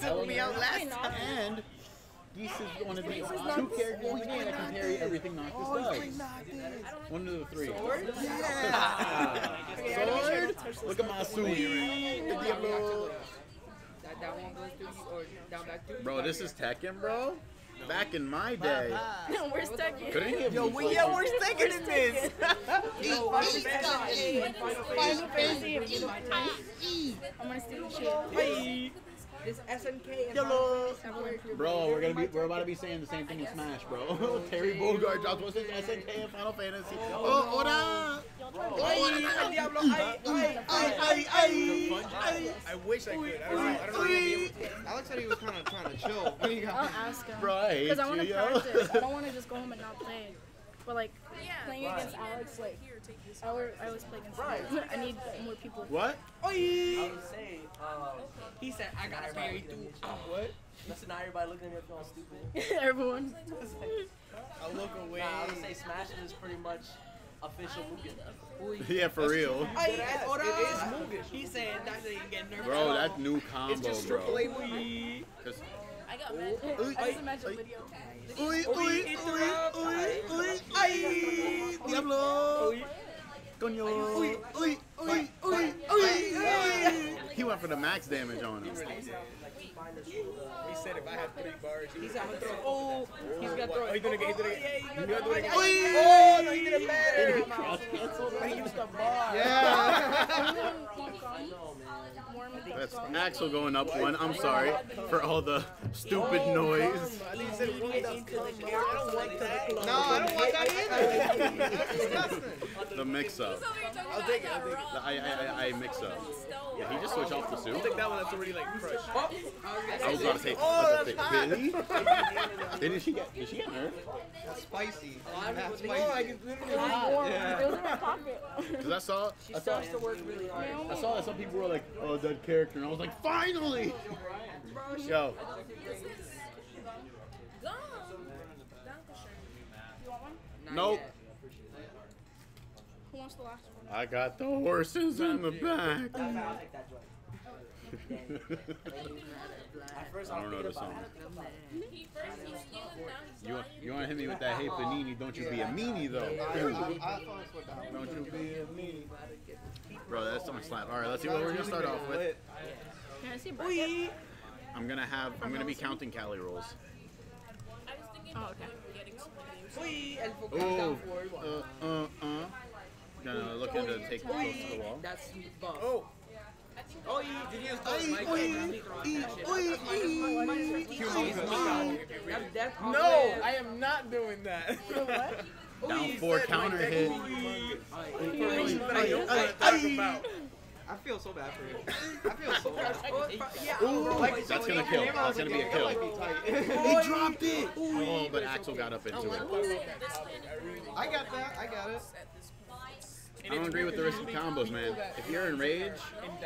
took me out last And time. Geese is one of the two characters in the game that can carry everything Noctis oh, does. One of the three. Sword? Yeah. Sword? Look at my suit. Diablo. That, that one goes through you or down back through you. Bro, this is Tekken, bro. Back in my day. Where's Tekken? Couldn't he have Yo, we, yeah, we're taking in this. Yo, Final Fantasy. if you don't. I'm gonna steal the shit. This SNK and Yellow. Bro, we're gonna be we're about to be saying the same thing in Smash, bro. Terry Bogard drops what's his SNK in Final Fantasy. Oh, oh ora! Ay, Diablo, ay, ay, Ay, ay, ay, ay. I wish I could. I don't know. I don't know. if I'd be able to. Alex said he was kind of trying to chill when he I'll got. ask him. Bro, I hate Because I want you, to yo. practice. I don't want to just go home and not play. But like playing against Alex, like I always, I always play against him. I need more people. What? I was saying, um, He said, I got married through. What? listen, not everybody looking at me all stupid. Everyone. I look away. Nah, I would say Smash is pretty much official Mugen. Yeah, for real. Ay, It ora. is moving. He said that nigga get nerfed. Bro, that new It's combo, just bro. triple A movie. 'Cause- I got magic. I just imagine a video. Uy, uy, uy, uy, uy, ay, Diablo. Coño. Uy, uy, uy, uy, uy. He went for the max damage on him. He said if I had three bars, He's gonna throw. Oh, he's gonna throw. Oh, he doing it again. He it again. Yeah, He gonna do it again. Uy. Oh, no, he did it better. He used the bar. Yeah. That's Axel going up one. I'm sorry for all the stupid noise. No, I don't want that either. That's disgusting. The mix up. I'll take it. I'll take it. The I, I, I, I mix up. Yeah, he just switched off the I'll suit. take that one. That's already like crushed. Oh, I was about to say, I was about to say, really? Didn't she get? Did she get nerfed? That's spicy. That's was Oh. I can literally. It was warm. It was in my pocket. Because I saw, She I still saw, has to work really hard. I saw that some people were like, "Oh, that character," and I was like, "Finally!" Yo, You want one? Not nope. yet. Who wants the last one? I got the horses in the back. I'll take that joint. At first, I don't know the song. You want, you want to hit me with that? Hey, Panini, don't you be a meanie though. Don't you be a meanie. Bro, that's so much slap. All right, let's see what we're gonna start off with. Can I see a bracket? I'm gonna have, I'm gonna be counting Cali rolls. Oh, okay. Uy, el foco down Oh, uh, uh, uh. Gonna look into take close to the wall. That's buff. Oh, Oh, you did use close? That's no. I am not doing that. Down four counter hit. I don't want to talk about. I feel so bad for you. I feel so bad. Oh, yeah. Ooh, that's gonna kill. That's gonna be a kill. That might be tight. He dropped it. Oh, but Axel got up into it. I got that. I got it. I don't agree with the risky combos, man. If you're in rage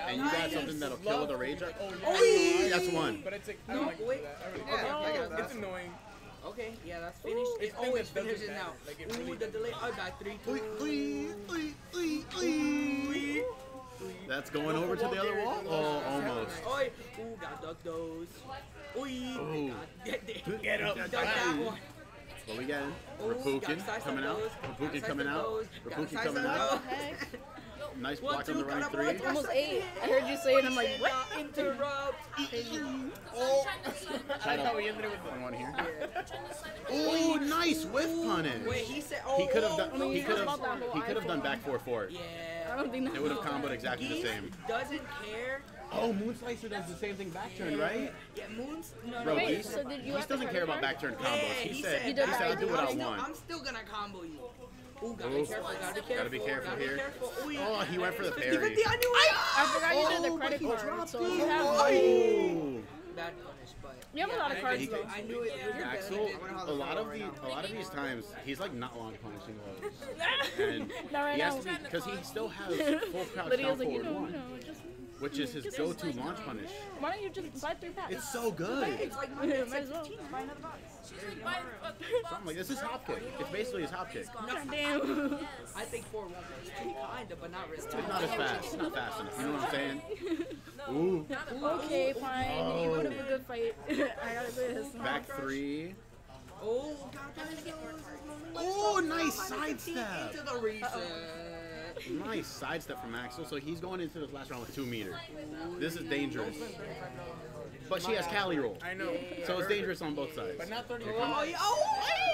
and you got something that'll kill with a rage, oh, that's one. But it's like, I don't like wait. that. Yeah, I It's annoying. Okay, yeah, that's finished. It It's thing always finishes now. Like, it Ooh, the delay. I got three, Oi, two. That's going over to the other wall? Oh, almost. Oi, ooh, got duck those. Oi, Ooh. got- Get up. duck that one. What we got? Ooh, Rapukin got coming out. those, got Rapukin coming out. those, got Rapukin coming out. Nice block on the running got a three. Almost eight. I heard you say it. I'm like, what? Interrupt. Oh, I like how we ended it with One here. Oh, nice whiff punish. Wait, he said, oh, oh, He could have oh, done. He you could know have. about that whole He could have done back four four. I don't think that. It would have comboed exactly the same. doesn't care. Oh, Moon Slicer does the same thing back turn, right? Yeah, Moons. No, Bro, no, Wait, Geese, so did you Geese doesn't care about back turn Yeah, combos. He he said, said he that. said, I'll do what I I'm want. I'm still gonna combo you. Ooh, gotta Ooh. be careful, gotta be careful. Gotta be careful gotta here. Be careful. Ooh, Oh, he went for the 50, parry. I. I forgot you did the Oh, credit card. So you have. Oh. Bad punish, but You have a lot of cards I, though. I knew it. You're good. Axel, how a lot of the, now. a lot of these times, he's like not long punishing those, and Not right he has now. to be because he still has full crouch down Lydia's like, you forward know, you one, know, just which is his go-to launch punish. why don't you just buy three packs? It's so good. It's like Might as well. Something like this is hop kick. It's basically his hop kick. Damn. I think four one is two kinda, but not really. It's not as fast. It's not fast enough. You know what I'm saying? Ooh. okay, fine. Oh. You would have a good fight. I gotta go to his Back three. Oh, God, that is Oh, nice sidestep. Into the reset. Nice sidestep from Axel. So he's going into this last round with two meter. This is dangerous. But she has Cali roll. I know. So it's dangerous on both sides. But not 30 Oh, yeah. oh,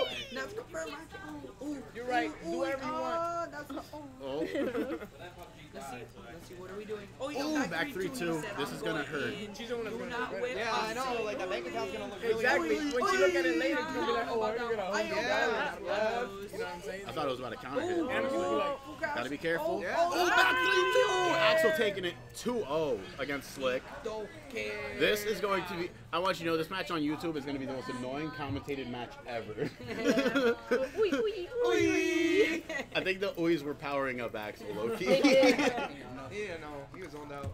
oh, that's confirmed. Oh, oh, You're right. Do oh, whatever you want. oh, that's- oh. Oh. Let's see. Let's see. What are we doing? Oh, yeah, back three, two. reset. This is gonna hurt. She's the one that's Do not whip Yeah, I know. Oh, like the bank account's gonna look really Exactly. good. When she look at it oh, later, she's gonna be like, oh, I got a whole Ay, new oh, balance God. left. You know what I'm saying? I thought it was about a counter hit. And I'm gonna be Gotta be careful. Oh, yeah. Oh, back three, two. Axel taking it 2-0 against slicc. Don't. This is going to be. I want you to know this match on YouTube is going to be the most annoying commentated match ever. Ooh, ooh, ooh. I think the Uys were powering up Axel, Loki. They did. Yeah, no, he was on out.